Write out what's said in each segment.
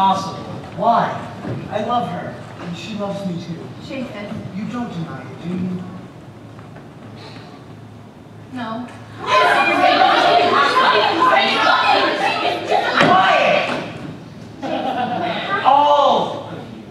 possible. Why? I love her, and she loves me too. Japheth, You don't deny it, do you? no. Quiet! All of you.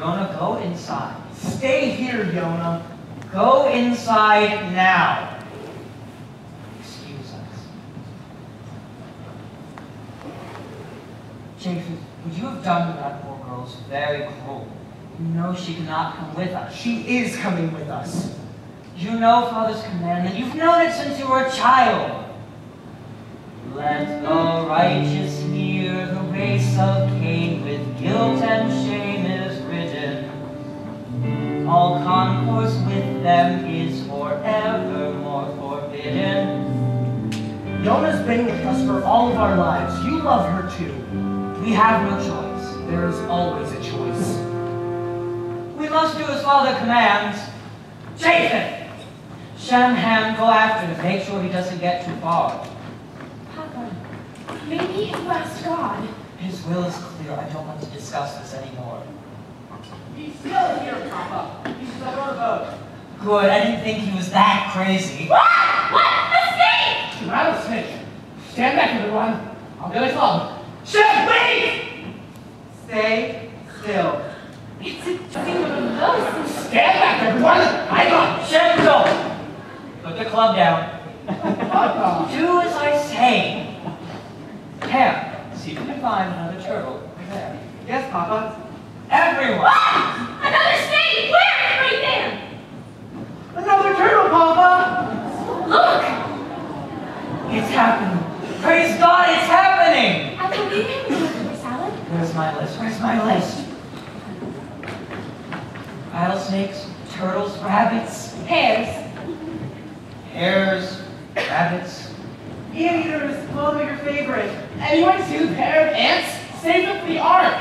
Yonah, go inside. Stay here, Yonah. Go inside now. Excuse us. Japheth, would you have done to that poor girl is very cruel? You know she cannot come with us. She is coming with us. You know Father's commandment. You've known it since you were a child. Let the righteous hear the race of Cain with guilt and shame is ridden. All concourse with them is forevermore forbidden. Yonah's been with us for all of our lives. You love her too. We have no choice. There is always a choice. We must do as Father commands. Japheth! Shem, Ham, go after him. Make sure he doesn't get too far. Papa, maybe you asked God. His will is clear. I don't want to discuss this anymore. He's still here, Papa. He's still on the boat. Good. I didn't think he was that crazy. What? It's a rattlesnake. Stand back, everyone. I'll get a club. Chef, wait! Stay still. It's a thing of a ghost. Stand back, everyone. I got Gentle! Put the club down. Do as I say. Ham, see if you can find another turtle there. Yes, Papa. Everyone! Ah! Another snake! Where? Right there! Another turtle, Papa! Look! It's happening. Praise God, it's happening! Apple, will you hand me another salad? Where's my list? Where's my list? Rattlesnakes, turtles, rabbits, Hares. hares, rabbits. Eaters, what are your favorite? Anyone see the pair of ants? Save them for the ark.